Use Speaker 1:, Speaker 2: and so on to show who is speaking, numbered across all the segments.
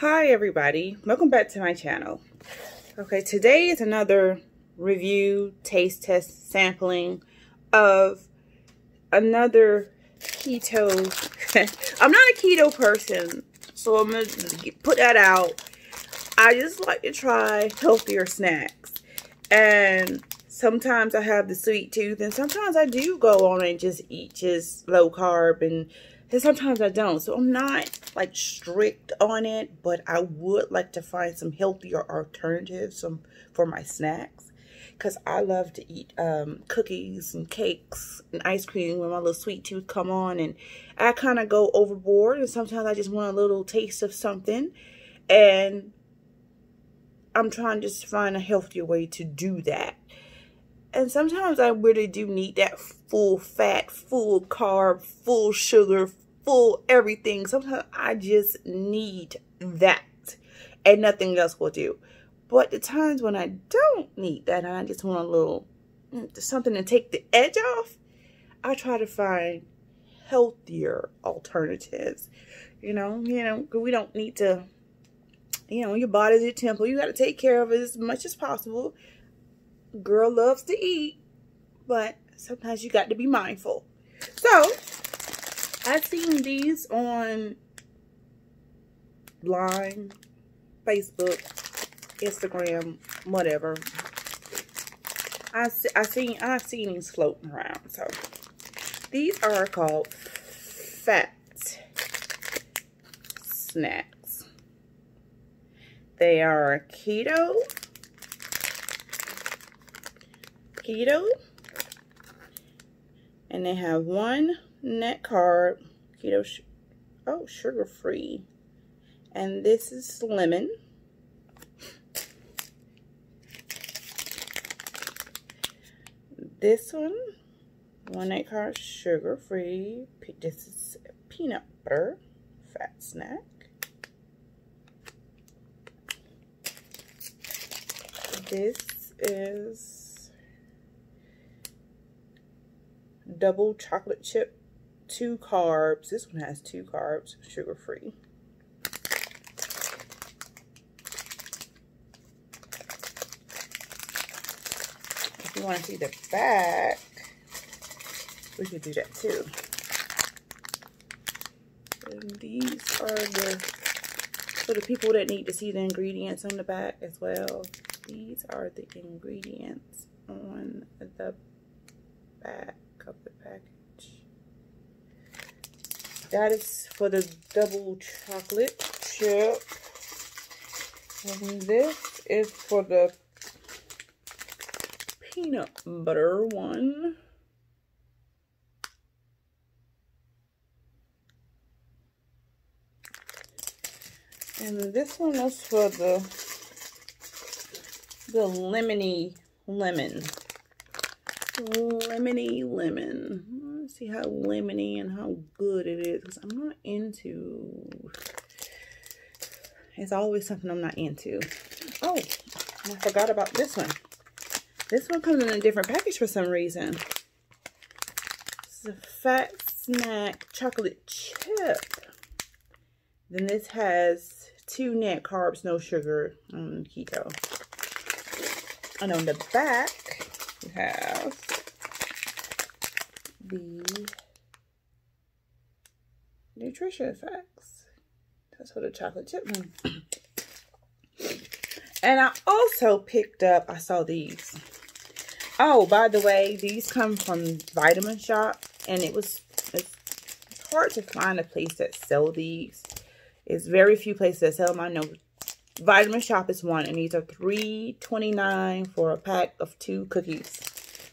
Speaker 1: Hi everybody, welcome back to my channel. Okay, today is another review, taste test, sampling of another keto. I'm not a keto person, so I'm going to put that out. I just like to try healthier snacks. And sometimes I have the sweet tooth and sometimes I do go on and just eat just low carb and and sometimes I don't. So I'm not like strict on it, but I would like to find some healthier alternatives some, for my snacks. Because I love to eat um, cookies and cakes and ice cream when my little sweet tooth come on. And I kind of go overboard. And sometimes I just want a little taste of something. And I'm trying to find a healthier way to do that. And sometimes I really do need that full fat, full carb, full sugar, full everything. Sometimes I just need that and nothing else will do. But the times when I don't need that and I just want a little mm, something to take the edge off, I try to find healthier alternatives. You know, you know, we don't need to, you know, your body's your temple. You got to take care of it as much as possible. Girl loves to eat, but sometimes you got to be mindful. So, I've seen these on Line, Facebook, Instagram, whatever. I I seen I seen these floating around. So these are called fat snacks. They are keto, keto, and they have one net carb, keto, oh, sugar free. And this is lemon. This one, one net carb, sugar free. This is peanut butter, fat snack. This is double chocolate chip two carbs. This one has two carbs, sugar free. If you want to see the back, we could do that too. And these are the, for the people that need to see the ingredients on the back as well. These are the ingredients on the back of the package. That is for the double chocolate chip. And this is for the peanut butter one. And this one is for the the lemony lemon. Lemony lemon. See how lemony and how good it is because I'm not into it's always something I'm not into. Oh I forgot about this one. This one comes in a different package for some reason. It's a fat snack chocolate chip. Then this has two net carbs no sugar um, keto. And on the back have the nutrition facts. That's for the chocolate chip one. and I also picked up, I saw these. Oh, by the way, these come from Vitamin Shoppe. And it was, it's hard to find a place that sell these. It's very few places that sell them. I know Vitamin Shoppe is one. And these are three twenty nine for a pack of two cookies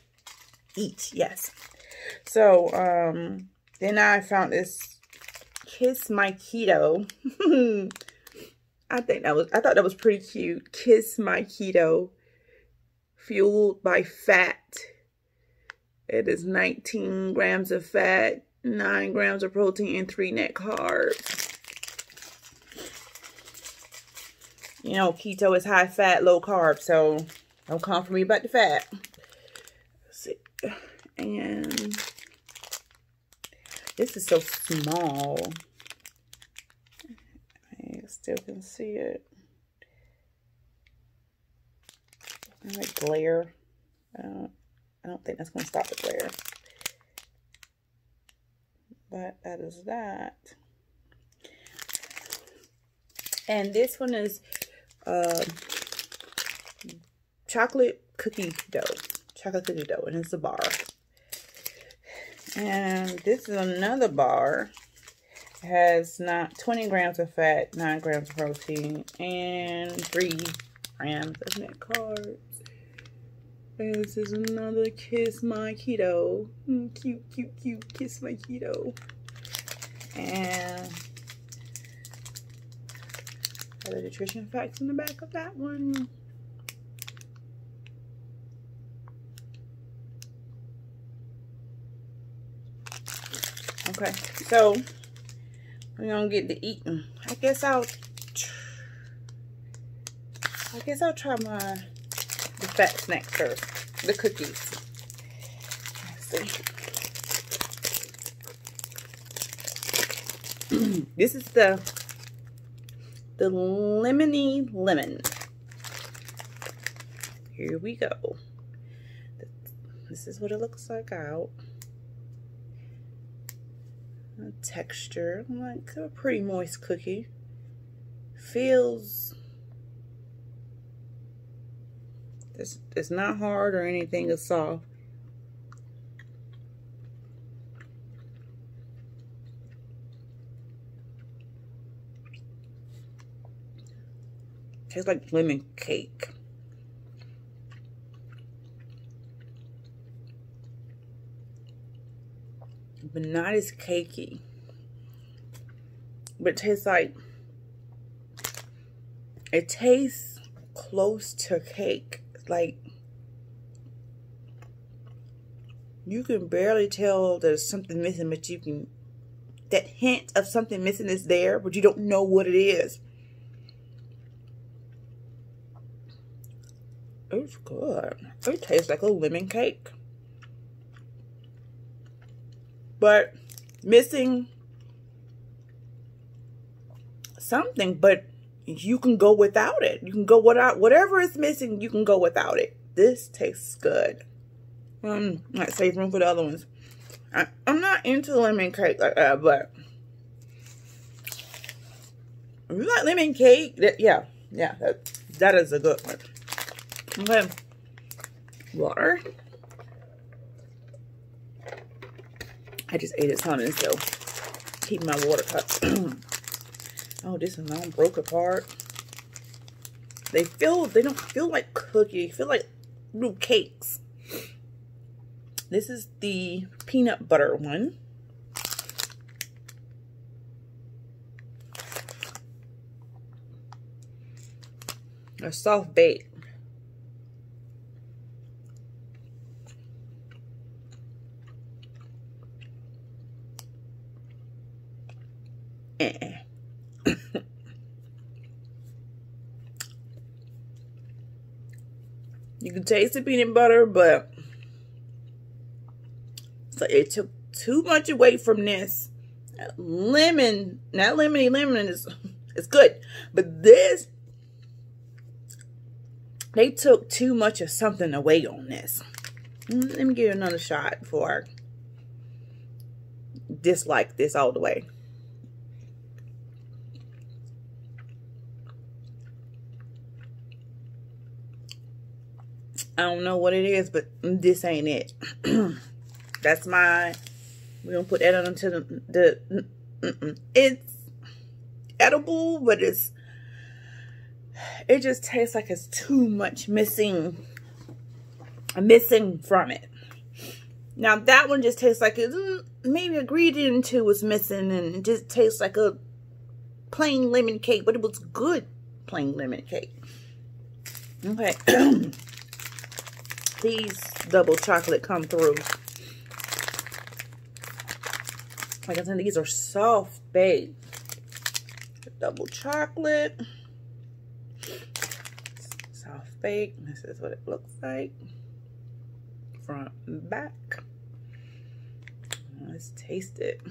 Speaker 1: each. Yes. So, um, then I found this Kiss My Keto. I think that was, I thought that was pretty cute. Kiss My Keto. Fueled by fat. It is 19 grams of fat, 9 grams of protein, and 3 net carbs. You know, keto is high fat, low carb, so don't come for me about the fat. Let's see. And this is so small. I still can see it. I like glare. Uh, I don't think that's going to stop the glare. But that is that. And this one is uh, chocolate cookie dough. Chocolate cookie dough. And it's a bar. And this is another bar. It has not 20 grams of fat, 9 grams of protein, and 3 grams of net carbs. This is another Kiss My Keto. Mm, cute, cute, cute. Kiss My Keto. And other nutrition facts in the back of that one. Okay, so we're gonna get to eating. I guess I'll. I guess I'll try my the fat snack first. The cookies. Let's see. this is the the lemony lemon. Here we go. This is what it looks like out texture, like a pretty moist cookie. Feels, it's, it's not hard or anything, it's soft. Tastes like lemon cake. but not as cakey. But it tastes like, it tastes close to cake. Like, you can barely tell there's something missing, but you can, that hint of something missing is there, but you don't know what it is. It's good. It tastes like a lemon cake but missing something, but you can go without it. You can go without whatever is missing, you can go without it. This tastes good. Um, might save room for the other ones. I, am not into lemon cake like that, but if you like lemon cake, that, yeah, yeah, that, that is a good one. Okay, water. I just ate a ton and so keep my water cup. oh, this is all broke apart. They feel, they don't feel like cookie. They feel like little cakes. This is the peanut butter one. A soft bake. You can taste the peanut butter, but so it took too much away from this. Lemon, not lemony lemon is it's good, but this they took too much of something away on this. Let me give another shot before I dislike this all the way. I don't know what it is, but this ain't it. That's my, we're to put that onto the, the -mm. it's edible, but it's, it just tastes like it's too much missing, missing from it. Now that one just tastes like it, mm, maybe a ingredient two was missing and it just tastes like a plain lemon cake, but it was good plain lemon cake. Okay. these double chocolate come through. Like I said, these are soft baked. Double chocolate. Soft baked. This is what it looks like. Front back. Let's taste it.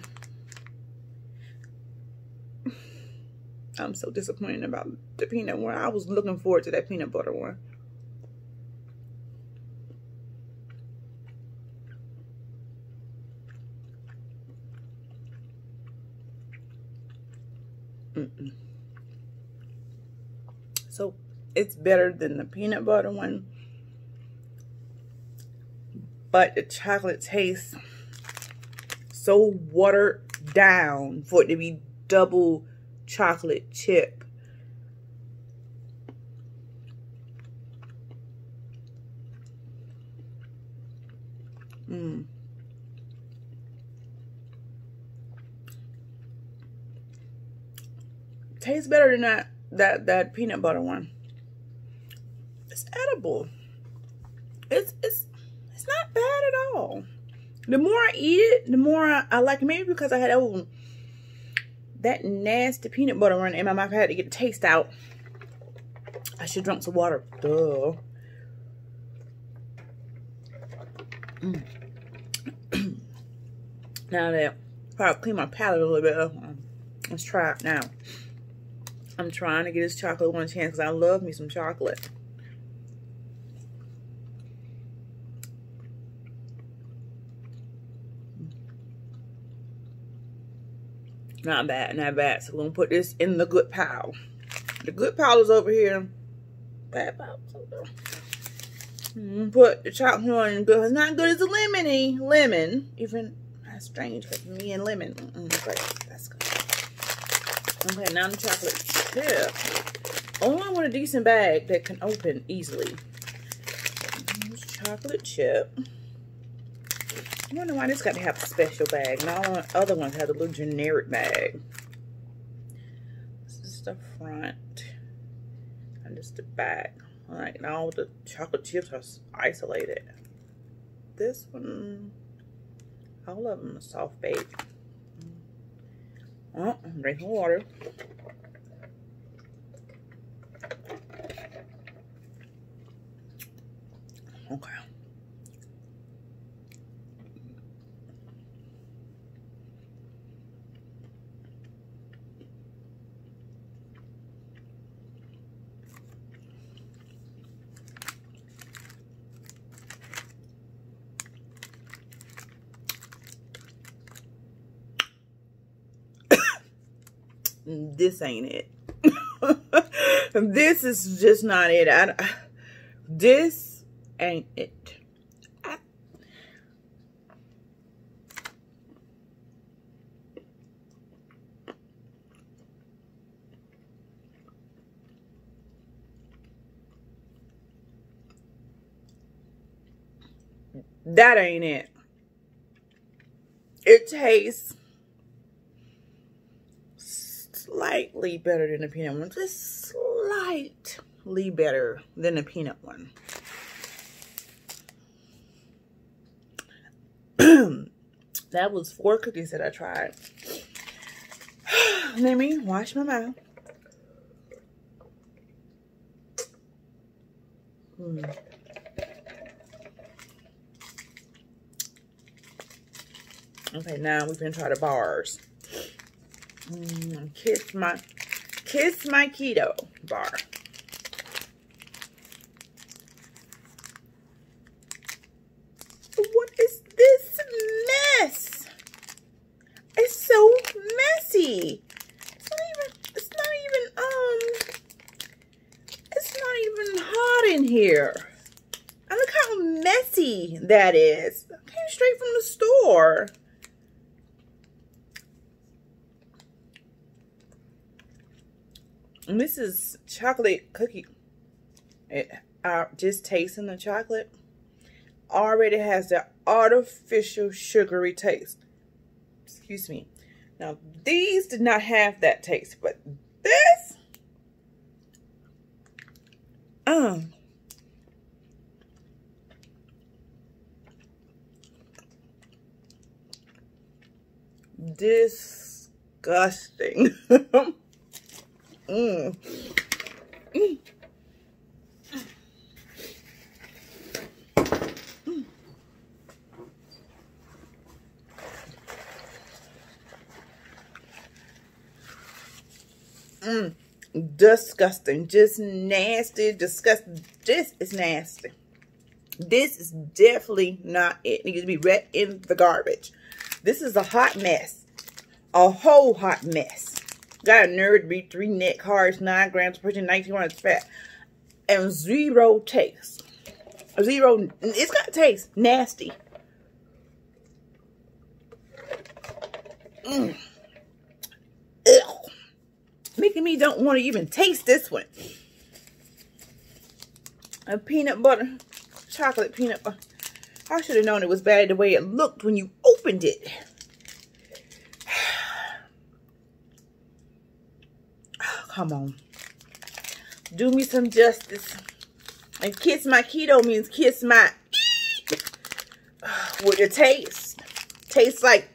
Speaker 1: I'm so disappointed about the peanut one. I was looking forward to that peanut butter one. So it's better than the peanut butter one. But the chocolate tastes so watered down for it to be double chocolate chip. Mmm. Tastes better than that that that peanut butter one. It's edible. It's it's it's not bad at all. The more I eat it, the more I, I like it. Maybe because I had oh, that nasty peanut butter run in my mouth. I had to get the taste out. I should drink some water. Duh. Mm. now that probably clean my palate a little bit. Uh, let's try it now. I'm trying to get this chocolate one chance because I love me some chocolate. Not bad, not bad. So we're gonna put this in the good pile. The good pile is over here. Bad pile over Put the chocolate one in good. It's not good as a lemony lemon. Even that's strange because me and lemon. Mm -mm. That's good. Okay, now the chocolate chip. Only want a decent bag that can open easily. chocolate chip. I wonder why this got to have a special bag. And all the other ones have a little generic bag. This is the front. And this is the back. Alright, now the chocolate chips are isolated. This one, all of them are soft baked. Mm. Oh, I'm drinking water. Okay. this ain't it. this is just not it. I, this ain't it. Ah. that ain't it. It tastes slightly better than the peanut one. Just slightly better than the peanut one. That was four cookies that I tried. Let me wash my mouth. Hmm. Okay, now we can try the bars. Mm, kiss my kiss my keto bar. What is this mess? It's so messy. It's not even it's not even um it's not even hot in here. And look how messy that is. came straight from the store. This is chocolate cookie. It, uh, just tasting the chocolate already has that artificial sugary taste. Excuse me. Now, these did not have that taste, but this, um, disgusting. Mm. Mm. Mm. Disgusting. Just nasty. Disgusting. This is nasty. This is definitely not it. it. needs to be right in the garbage. This is a hot mess. A whole hot mess. Got a nerd be three net cards, nine grams of protein, 19 fat, and zero taste. Zero. It's got taste. Nasty. Mm. Making me don't want to even taste this one. A peanut butter, chocolate peanut butter. I should have known it was bad the way it looked when you opened it. Come on. Do me some justice. And kiss my keto means kiss my with the taste. Tastes like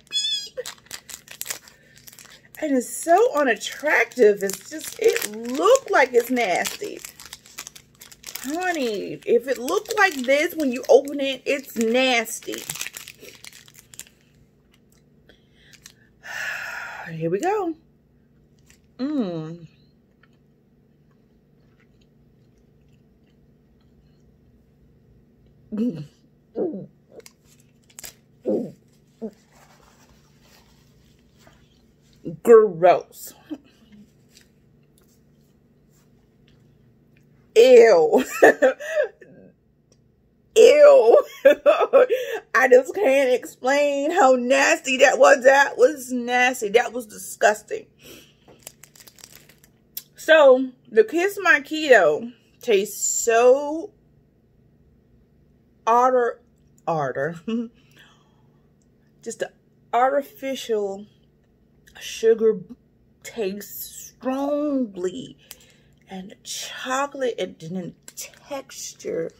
Speaker 1: and it's so unattractive. It's just, it looked like it's nasty. Honey, if it looked like this when you open it, it's nasty. Here we go. Mmm. Gross. Ew. Ew. I just can't explain how nasty that was. That was nasty. That was disgusting. So, the Kiss My Keto tastes so otter, otter, just an artificial sugar tastes strongly. And chocolate and the texture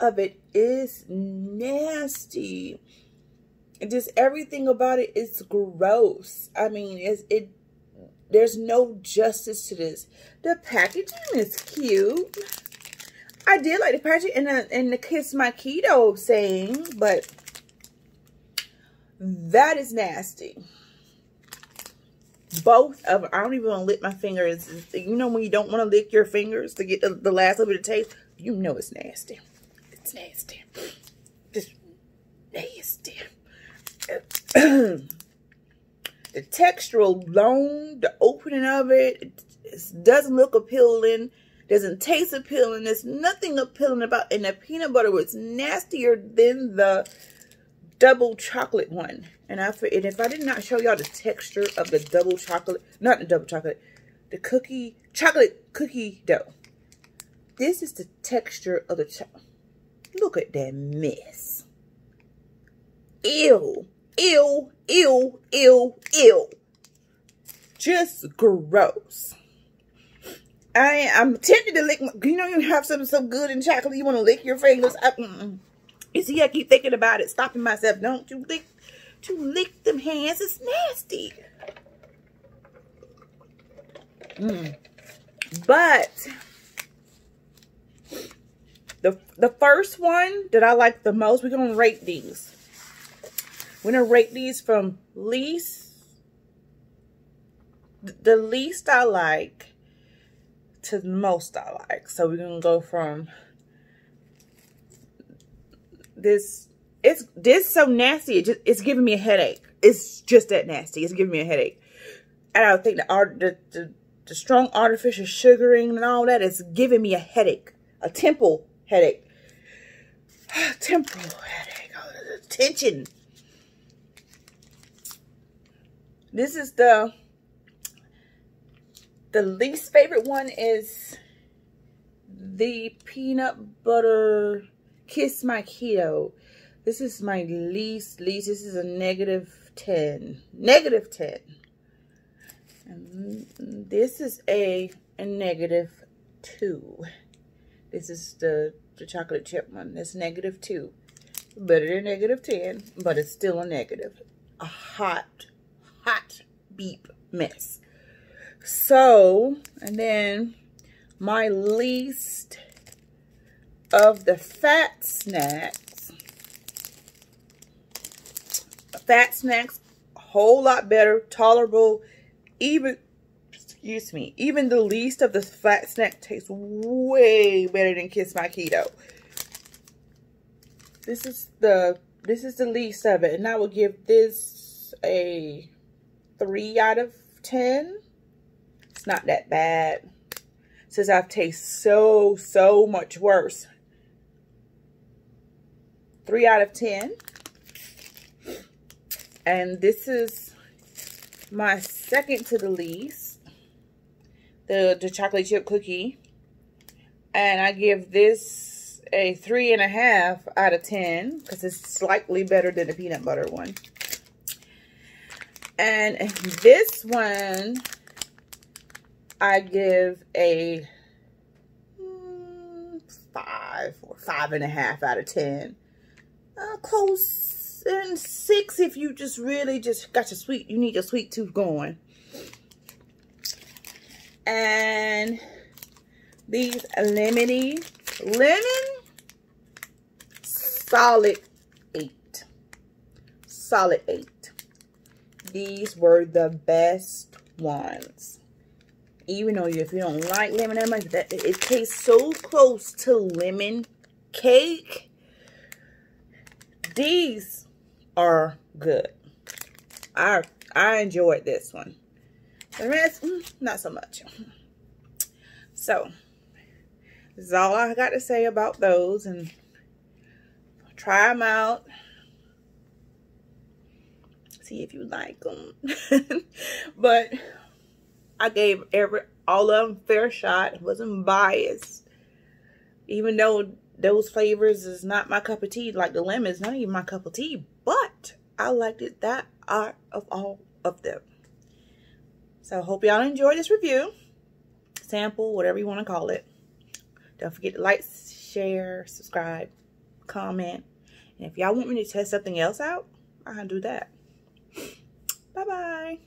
Speaker 1: of it is nasty. And just everything about it is gross. I mean it's it there's no justice to this. The packaging is cute i did like the packaging and the, and the kiss my keto saying but that is nasty both of. I don't even want to lick my fingers. You know when you don't want to lick your fingers to get the, the last little bit of taste? You know it's nasty. It's nasty. Just nasty. the texture alone, the opening of it, it doesn't look appealing. Doesn't taste appealing. There's nothing appealing about And the peanut butter was nastier than the double chocolate one. And I and if I did not show y'all the texture of the double chocolate, not the double chocolate, the cookie, chocolate cookie dough. This is the texture of the chocolate. Look at that mess. Ew, ew, ew, ew, ew. Just gross. I I'm tempted to lick. My, you know, you have something so good in chocolate, you want to lick your fingers. I, mm -mm. You see, I keep thinking about it, stopping myself. Don't you lick, to lick them hands. It's nasty. Mm. But the the first one that I like the most, we're gonna rate these. We're gonna rate these from least the least I like to the most I like. So we're gonna go from this it's this so nasty. It just, it's giving me a headache. It's just that nasty. It's giving me a headache. And I think the art the, the, the strong artificial sugaring and all that is giving me a headache. A temple headache. Temporal headache. Tension. This is the the least favorite one is the peanut butter Kiss My Keto. This is my least, least. This is a negative 10. Negative 10. And this is a, a negative 2. This is the, the chocolate chip one. that's negative 2. Better than negative 10, but it's still a negative. A hot, hot beep mess. So, and then my least of the Fatsnax. Fat snacks, whole lot better, tolerable, even, excuse me, even the least of the fat snack tastes way better than Kiss My Keto. This is the this is the least of it, and I would give this a three out of ten. It's not that bad. Since I've tasted so, so much worse. Three out of ten. And this is my second to the least. The, the chocolate chip cookie. And I give this a three and a half out of ten. Because it's slightly better than the peanut butter one. And this one, I give a mm, five or five and a half out of ten. Uh, close and six if you just really just got your sweet, you need your sweet tooth going. And these lemony, lemon, solid eight. Solid eight these were the best ones. Even though if you don't like lemon that much, that it tastes so close to lemon cake. These are good. I I enjoyed this one. The rest, mm, not so much. So, this is all I got to say about those. And try them out see if you like them. but I gave every all of them fair shot. wasn't biased. Even though those flavors is not my cup of tea, like the lemon is not even my cup of tea, but I liked it that out of all of them. So hope y'all enjoyed this review, sample, whatever you want to call it. Don't forget to like, share, subscribe, comment. And if y'all want me to test something else out, I'll do that. Bye-bye.